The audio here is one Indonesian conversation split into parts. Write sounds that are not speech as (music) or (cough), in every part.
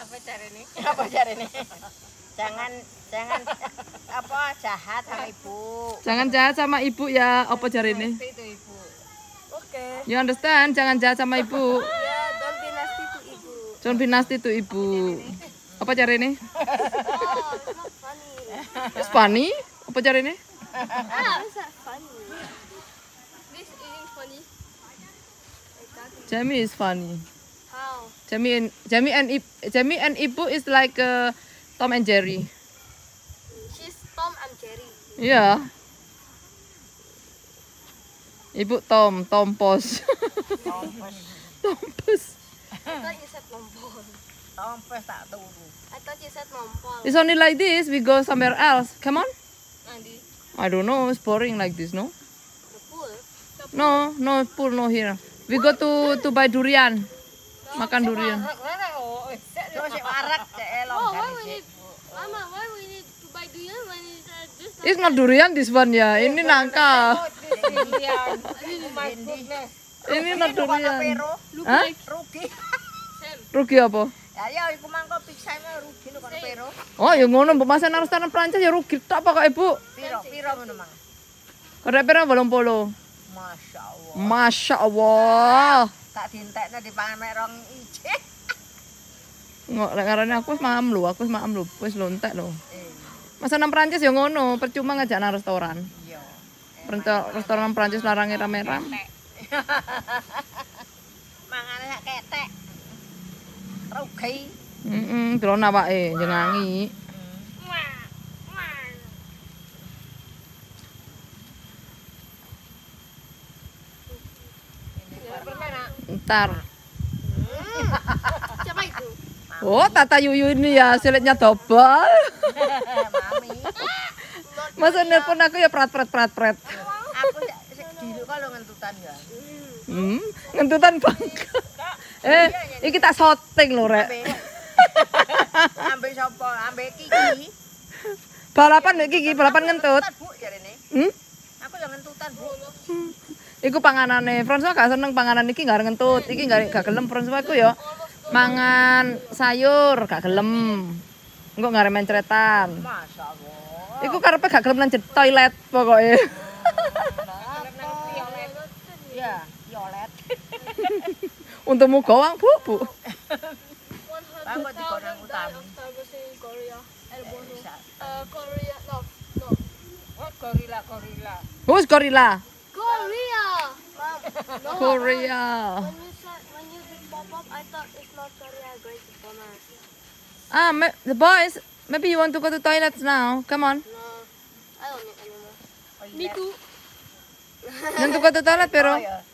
Apa cara ini? (laughs) apa cara ini jangan jangan apa jahat sama ibu Jangan jahat sama ibu ya. Apa jari ini? Itu ibu. oke You understand? Jangan jahat sama ibu. Ya, don't be nasty to ibu. Don't be nasty to ibu. Apa cari ini? Oh, it's not funny. Apa cari ini? Ah, funny. This isn't funny. Jamie is funny. How? Jamie and Jamie and Jamie and Ibu is like uh, Tom and Jerry. She's Tom and Jerry. Yeah. Ibu Tom, Tompos. (laughs) Tompos. I thought you said mompol. tompes tak turu I thought you said mompol. It's only like this. We go somewhere else. Come on. I don't know. It's boring like this, no? The pool. No, no pool, no here. We go to to buy durian. Makan durian. terus si warak cek elong Oh, why dari we si need, Mama, why we need to buy durian when it's not durian this one ya. Ini nangka. Ini not durian. Hah? rugi. Rugi apa? ya ya iku mangko piksa mah rugi kono pero Oh, ya ngono mbok nang restoran Prancis ya rugi tak apa kok Ibu. piro piro ngono mang Ora pira 80. masya allah Masya Allah. Tak dintekno di pangan mek rong ije Nggak, lek ngarane aku wis maam lho, aku wis maam lho, wis lontek lho. Masa nang Prancis ya ngono, percuma ngajak nang restoran. iya. Restoran Prancis larangnya rame-rame. (laughs) mangane sak ketek. Rugi Heeh, delon awake jengangi. Ntar. Siapa itu? Oh, Tata Yuyu ini ya silitnya double. mami (laughs) Masa nelpon aku ya prat prat prat prat. aku sik dilu kalau ngentutan ya Hmm, ngentutan bangga. Eh, iki tak syuting lho, Rek. ambe ambe sapa ambe kiki Balapan nek iki balapan ngentut. Jarene Hmm? aku yo ngentutan bu Iku panganane. François gak seneng panganan iki gak ngentut. Iki gak gak gelem François iku ya mangan sayur gak gelem. Engko gak allah Iku karepe gak gelem nang toilet pokoknya. ya violet (laughs) Untungmu gawang, Bu, Bu. Di kono utama. Korea. No, no. oh gorila gorila Who's gorilla? Korea. No. Korea. When you said when you did pop up, I thought it's not Korea. Great bonus. Ah, ma- the boys, maybe you want to go to toilets now. Come on. No, I don't need anymore. Me too. (laughs) To go to toilet, pero? oh ya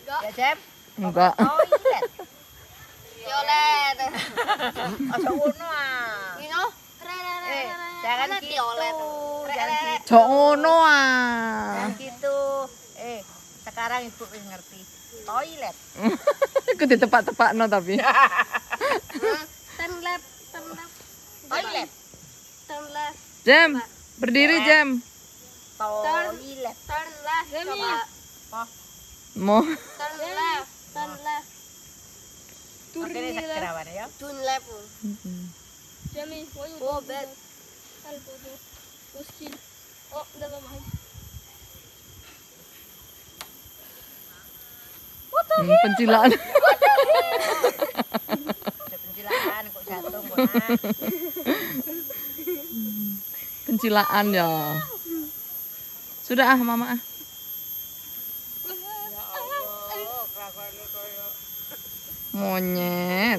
Enggak. Violet. Aja ngono ah. You know? Eh, jangan gitu. Violet. Jangan gitu. Ngono ah. Jangan gitu. Eh, sekarang ibu wis ngerti. Toilet. (laughs) Iku ditepak-tepak no tapi. (laughs) Turn left, turn left. Toilet. Turn left, Jam, berdiri Jam. Toilet. turn left. Coba. Mau. Turn left, turn left. Oke, ini sekerawan ya. Turn left. Jamie, what you Oh, bad. Oh, never mind. Hmm, pencilaan. Pencilaan kok. Nah. Pencilaan ya. Sudah ah, Mama ah. Lu koyo Monyet.